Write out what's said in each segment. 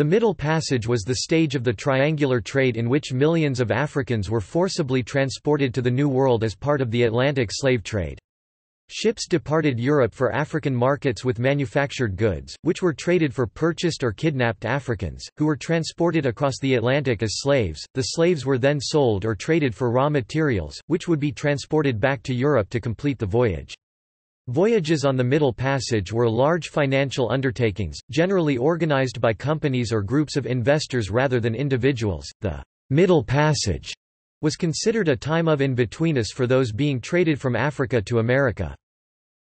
The Middle Passage was the stage of the triangular trade in which millions of Africans were forcibly transported to the New World as part of the Atlantic slave trade. Ships departed Europe for African markets with manufactured goods, which were traded for purchased or kidnapped Africans, who were transported across the Atlantic as slaves. The slaves were then sold or traded for raw materials, which would be transported back to Europe to complete the voyage. Voyages on the Middle Passage were large financial undertakings, generally organized by companies or groups of investors rather than individuals. The Middle Passage was considered a time of in-betweenus for those being traded from Africa to America.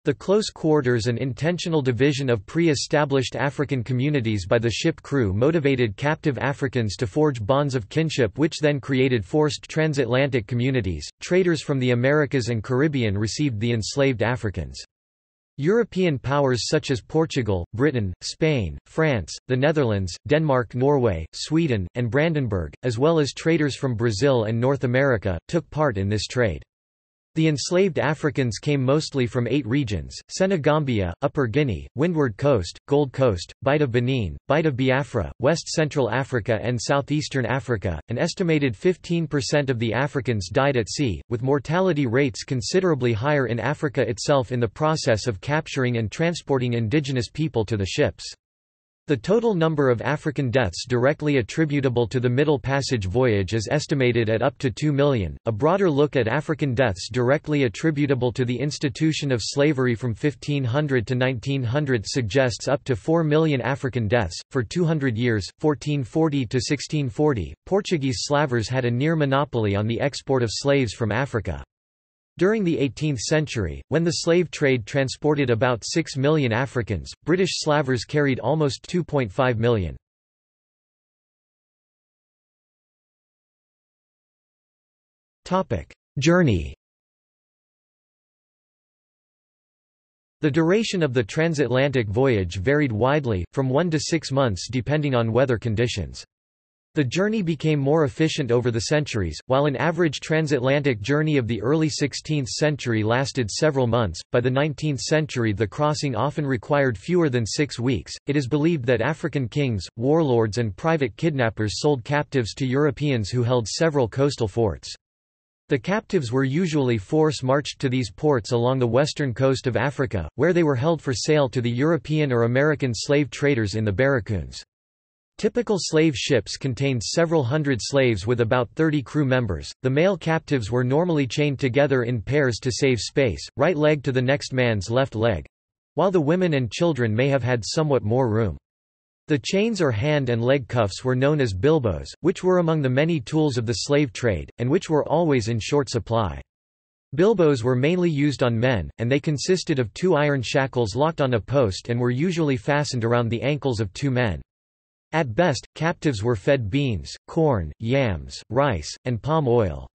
The close quarters and intentional division of pre-established African communities by the ship crew motivated captive Africans to forge bonds of kinship which then created forced transatlantic communities. Traders from the Americas and Caribbean received the enslaved Africans. European powers such as Portugal, Britain, Spain, France, the Netherlands, Denmark Norway, Sweden, and Brandenburg, as well as traders from Brazil and North America, took part in this trade. The enslaved Africans came mostly from eight regions, Senegambia, Upper Guinea, Windward Coast, Gold Coast, Bight of Benin, Bight of Biafra, West Central Africa and Southeastern Africa. An estimated 15% of the Africans died at sea, with mortality rates considerably higher in Africa itself in the process of capturing and transporting indigenous people to the ships. The total number of African deaths directly attributable to the Middle Passage voyage is estimated at up to 2 million. A broader look at African deaths directly attributable to the institution of slavery from 1500 to 1900 suggests up to 4 million African deaths. For 200 years, 1440 to 1640, Portuguese slavers had a near monopoly on the export of slaves from Africa. During the 18th century, when the slave trade transported about 6 million Africans, British slavers carried almost 2.5 million. Journey The duration of the transatlantic voyage varied widely, from one to six months depending on weather conditions. The journey became more efficient over the centuries, while an average transatlantic journey of the early 16th century lasted several months. By the 19th century, the crossing often required fewer than six weeks. It is believed that African kings, warlords, and private kidnappers sold captives to Europeans who held several coastal forts. The captives were usually force marched to these ports along the western coast of Africa, where they were held for sale to the European or American slave traders in the barracoons. Typical slave ships contained several hundred slaves with about 30 crew members. The male captives were normally chained together in pairs to save space, right leg to the next man's left leg while the women and children may have had somewhat more room. The chains or hand and leg cuffs were known as bilbos, which were among the many tools of the slave trade, and which were always in short supply. Bilbos were mainly used on men, and they consisted of two iron shackles locked on a post and were usually fastened around the ankles of two men. At best, captives were fed beans, corn, yams, rice, and palm oil.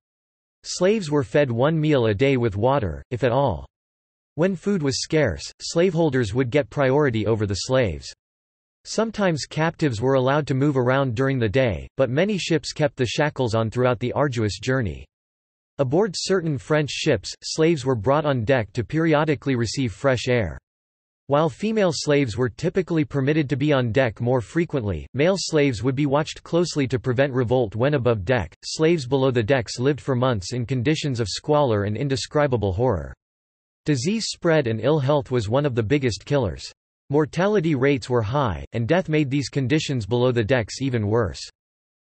Slaves were fed one meal a day with water, if at all. When food was scarce, slaveholders would get priority over the slaves. Sometimes captives were allowed to move around during the day, but many ships kept the shackles on throughout the arduous journey. Aboard certain French ships, slaves were brought on deck to periodically receive fresh air. While female slaves were typically permitted to be on deck more frequently, male slaves would be watched closely to prevent revolt when above deck. Slaves below the decks lived for months in conditions of squalor and indescribable horror. Disease spread and ill health was one of the biggest killers. Mortality rates were high, and death made these conditions below the decks even worse.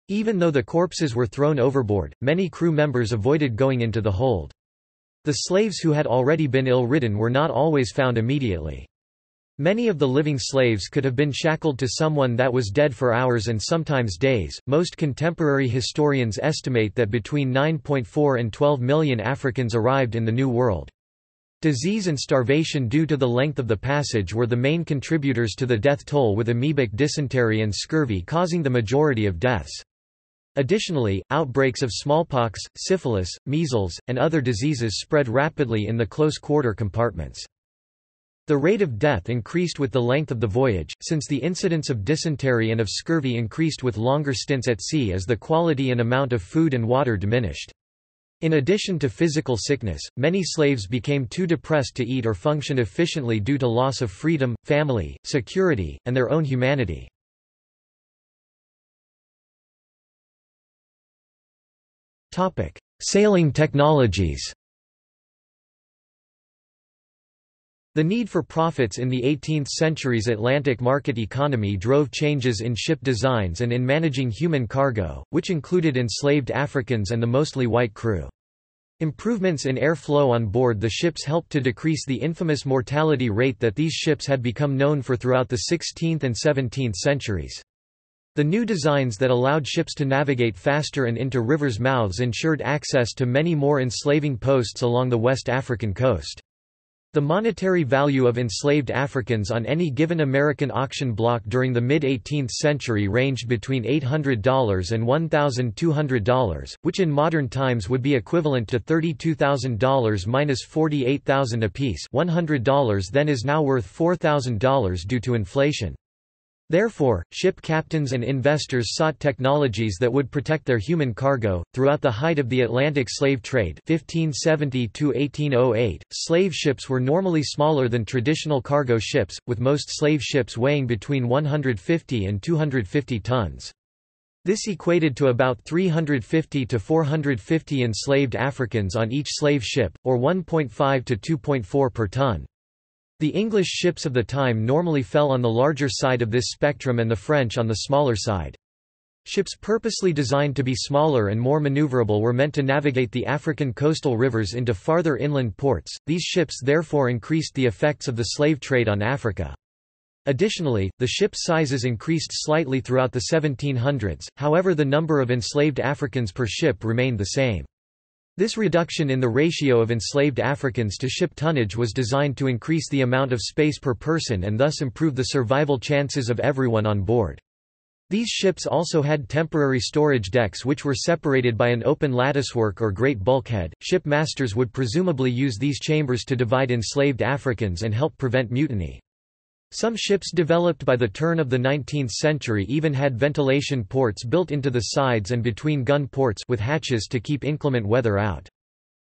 Even though the corpses were thrown overboard, many crew members avoided going into the hold. The slaves who had already been ill-ridden were not always found immediately. Many of the living slaves could have been shackled to someone that was dead for hours and sometimes days. Most contemporary historians estimate that between 9.4 and 12 million Africans arrived in the New World. Disease and starvation due to the length of the passage were the main contributors to the death toll with amoebic dysentery and scurvy causing the majority of deaths. Additionally, outbreaks of smallpox, syphilis, measles, and other diseases spread rapidly in the close quarter compartments. The rate of death increased with the length of the voyage, since the incidence of dysentery and of scurvy increased with longer stints at sea as the quality and amount of food and water diminished. In addition to physical sickness, many slaves became too depressed to eat or function efficiently due to loss of freedom, family, security, and their own humanity. Sailing technologies The need for profits in the 18th century's Atlantic market economy drove changes in ship designs and in managing human cargo, which included enslaved Africans and the mostly white crew. Improvements in airflow on board the ships helped to decrease the infamous mortality rate that these ships had become known for throughout the 16th and 17th centuries. The new designs that allowed ships to navigate faster and into rivers' mouths ensured access to many more enslaving posts along the West African coast. The monetary value of enslaved Africans on any given American auction block during the mid-18th century ranged between $800 and $1,200, which in modern times would be equivalent to $32,000 minus $48,000 apiece $100 then is now worth $4,000 due to inflation. Therefore, ship captains and investors sought technologies that would protect their human cargo. Throughout the height of the Atlantic slave trade, 1570 to 1808, slave ships were normally smaller than traditional cargo ships, with most slave ships weighing between 150 and 250 tons. This equated to about 350 to 450 enslaved Africans on each slave ship, or 1.5 to 2.4 per ton. The English ships of the time normally fell on the larger side of this spectrum and the French on the smaller side. Ships purposely designed to be smaller and more maneuverable were meant to navigate the African coastal rivers into farther inland ports, these ships therefore increased the effects of the slave trade on Africa. Additionally, the ship sizes increased slightly throughout the 1700s, however the number of enslaved Africans per ship remained the same. This reduction in the ratio of enslaved Africans to ship tonnage was designed to increase the amount of space per person and thus improve the survival chances of everyone on board. These ships also had temporary storage decks which were separated by an open latticework or great bulkhead. Ship masters would presumably use these chambers to divide enslaved Africans and help prevent mutiny. Some ships developed by the turn of the 19th century even had ventilation ports built into the sides and between gun ports with hatches to keep inclement weather out.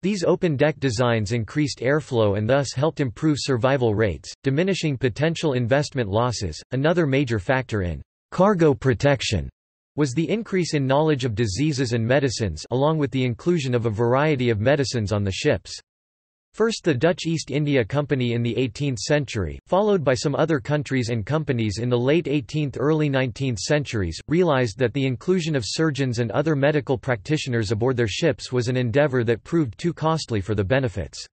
These open deck designs increased airflow and thus helped improve survival rates, diminishing potential investment losses. Another major factor in cargo protection was the increase in knowledge of diseases and medicines along with the inclusion of a variety of medicines on the ships. First the Dutch East India Company in the 18th century, followed by some other countries and companies in the late 18th–early 19th centuries, realized that the inclusion of surgeons and other medical practitioners aboard their ships was an endeavour that proved too costly for the benefits.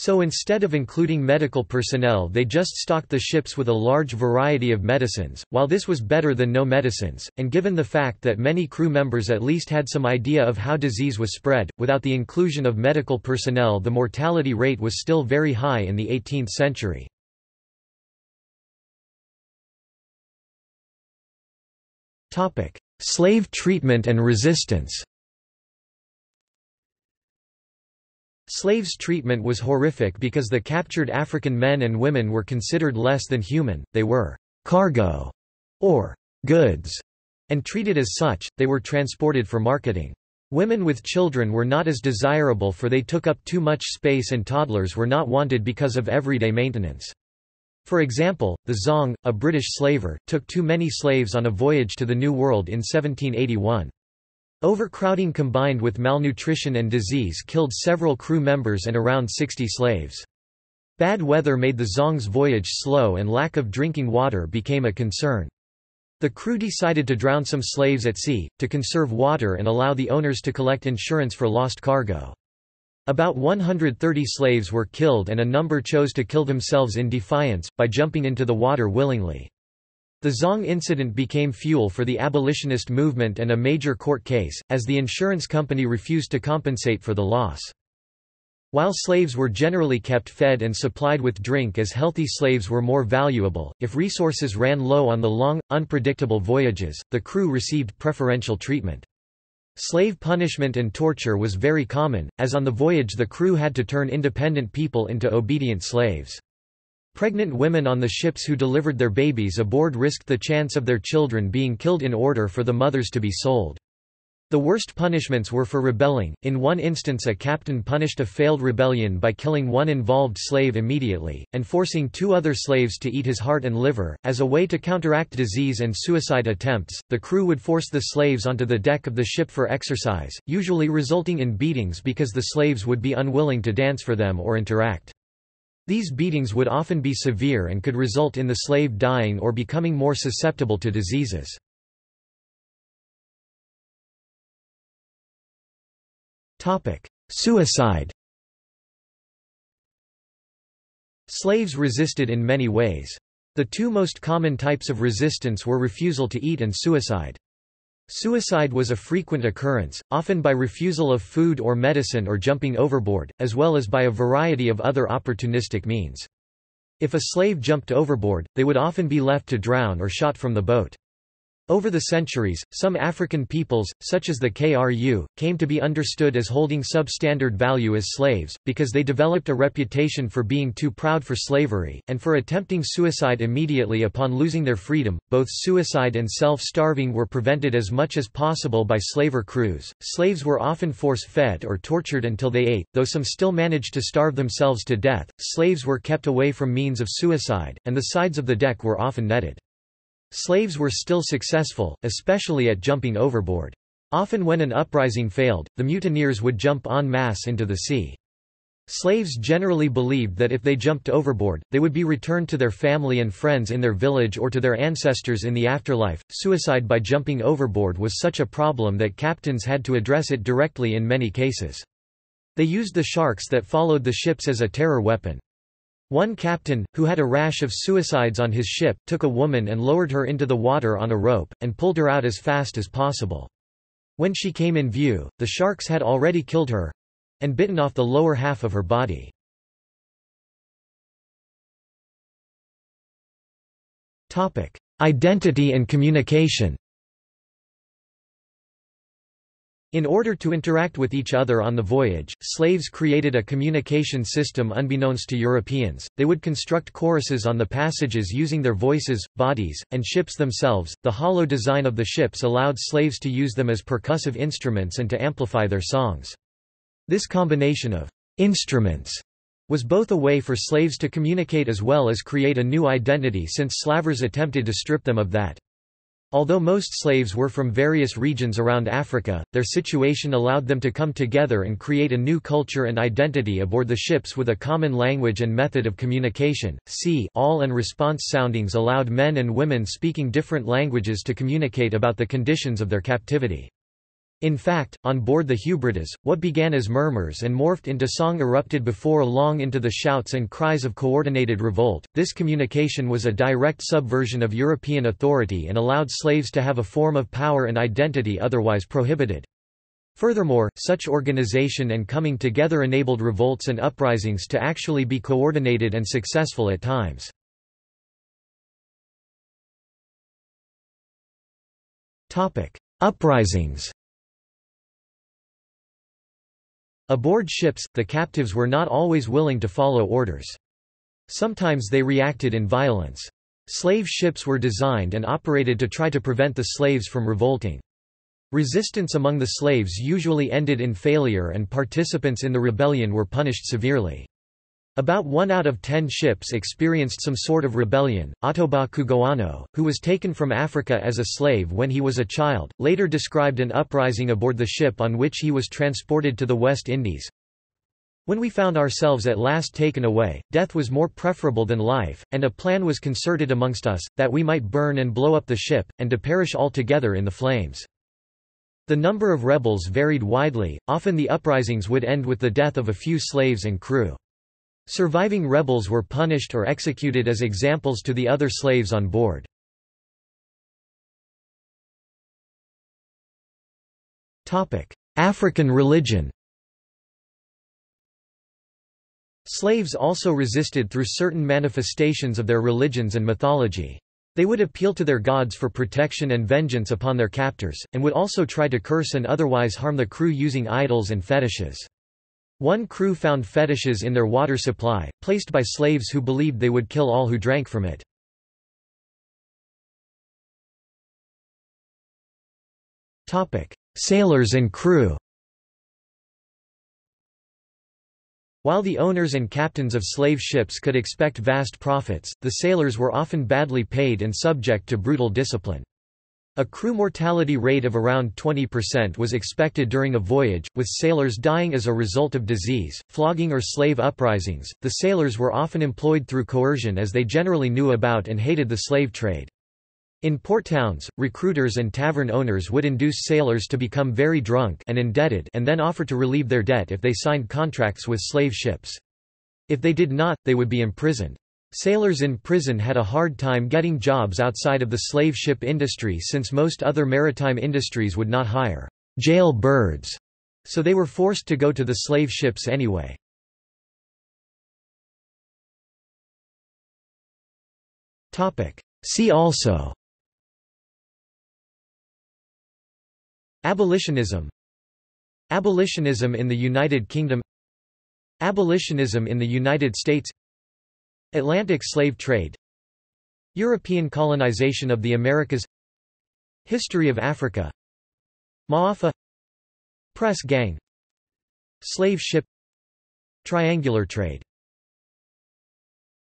So instead of including medical personnel they just stocked the ships with a large variety of medicines, while this was better than no medicines, and given the fact that many crew members at least had some idea of how disease was spread, without the inclusion of medical personnel the mortality rate was still very high in the 18th century. Slave treatment and resistance Slaves' treatment was horrific because the captured African men and women were considered less than human, they were cargo or goods, and treated as such, they were transported for marketing. Women with children were not as desirable for they took up too much space and toddlers were not wanted because of everyday maintenance. For example, the Zong, a British slaver, took too many slaves on a voyage to the New World in 1781. Overcrowding combined with malnutrition and disease killed several crew members and around 60 slaves. Bad weather made the Zong's voyage slow and lack of drinking water became a concern. The crew decided to drown some slaves at sea, to conserve water and allow the owners to collect insurance for lost cargo. About 130 slaves were killed and a number chose to kill themselves in defiance, by jumping into the water willingly. The Zong incident became fuel for the abolitionist movement and a major court case, as the insurance company refused to compensate for the loss. While slaves were generally kept fed and supplied with drink as healthy slaves were more valuable, if resources ran low on the long, unpredictable voyages, the crew received preferential treatment. Slave punishment and torture was very common, as on the voyage the crew had to turn independent people into obedient slaves. Pregnant women on the ships who delivered their babies aboard risked the chance of their children being killed in order for the mothers to be sold. The worst punishments were for rebelling. In one instance, a captain punished a failed rebellion by killing one involved slave immediately, and forcing two other slaves to eat his heart and liver. As a way to counteract disease and suicide attempts, the crew would force the slaves onto the deck of the ship for exercise, usually resulting in beatings because the slaves would be unwilling to dance for them or interact. These beatings would often be severe and could result in the slave dying or becoming more susceptible to diseases. Suicide Slaves resisted in many ways. The two most common types of resistance were refusal to eat and suicide. Suicide was a frequent occurrence, often by refusal of food or medicine or jumping overboard, as well as by a variety of other opportunistic means. If a slave jumped overboard, they would often be left to drown or shot from the boat. Over the centuries, some African peoples, such as the Kru, came to be understood as holding substandard value as slaves, because they developed a reputation for being too proud for slavery, and for attempting suicide immediately upon losing their freedom. Both suicide and self starving were prevented as much as possible by slaver crews. Slaves were often force fed or tortured until they ate, though some still managed to starve themselves to death. Slaves were kept away from means of suicide, and the sides of the deck were often netted. Slaves were still successful, especially at jumping overboard. Often when an uprising failed, the mutineers would jump en masse into the sea. Slaves generally believed that if they jumped overboard, they would be returned to their family and friends in their village or to their ancestors in the afterlife. Suicide by jumping overboard was such a problem that captains had to address it directly in many cases. They used the sharks that followed the ships as a terror weapon. One captain, who had a rash of suicides on his ship, took a woman and lowered her into the water on a rope, and pulled her out as fast as possible. When she came in view, the sharks had already killed her—and bitten off the lower half of her body. Identity and communication In order to interact with each other on the voyage, slaves created a communication system unbeknownst to Europeans. They would construct choruses on the passages using their voices, bodies, and ships themselves. The hollow design of the ships allowed slaves to use them as percussive instruments and to amplify their songs. This combination of instruments was both a way for slaves to communicate as well as create a new identity since slavers attempted to strip them of that. Although most slaves were from various regions around Africa, their situation allowed them to come together and create a new culture and identity aboard the ships with a common language and method of communication. See all and response soundings allowed men and women speaking different languages to communicate about the conditions of their captivity. In fact, on board the Hudibras, what began as murmurs and morphed into song erupted before long into the shouts and cries of coordinated revolt. This communication was a direct subversion of European authority and allowed slaves to have a form of power and identity otherwise prohibited. Furthermore, such organization and coming together enabled revolts and uprisings to actually be coordinated and successful at times. Uprisings Aboard ships, the captives were not always willing to follow orders. Sometimes they reacted in violence. Slave ships were designed and operated to try to prevent the slaves from revolting. Resistance among the slaves usually ended in failure and participants in the rebellion were punished severely. About one out of ten ships experienced some sort of rebellion. Ottobah Cugoano, who was taken from Africa as a slave when he was a child, later described an uprising aboard the ship on which he was transported to the West Indies. When we found ourselves at last taken away, death was more preferable than life, and a plan was concerted amongst us, that we might burn and blow up the ship, and to perish altogether in the flames. The number of rebels varied widely, often the uprisings would end with the death of a few slaves and crew. Surviving rebels were punished or executed as examples to the other slaves on board. African religion Slaves also resisted through certain manifestations of their religions and mythology. They would appeal to their gods for protection and vengeance upon their captors, and would also try to curse and otherwise harm the crew using idols and fetishes. One crew found fetishes in their water supply, placed by slaves who believed they would kill all who drank from it. sailors and crew While the owners and captains of slave ships could expect vast profits, the sailors were often badly paid and subject to brutal discipline. A crew mortality rate of around 20% was expected during a voyage, with sailors dying as a result of disease, flogging or slave uprisings. The sailors were often employed through coercion as they generally knew about and hated the slave trade. In port towns, recruiters and tavern owners would induce sailors to become very drunk and indebted and then offer to relieve their debt if they signed contracts with slave ships. If they did not, they would be imprisoned. Sailors in prison had a hard time getting jobs outside of the slave ship industry since most other maritime industries would not hire jail birds, so they were forced to go to the slave ships anyway. See also Abolitionism. Abolitionism in the United Kingdom. Abolitionism in the United States Atlantic slave trade European colonization of the Americas History of Africa Ma'afa Press gang Slave ship Triangular trade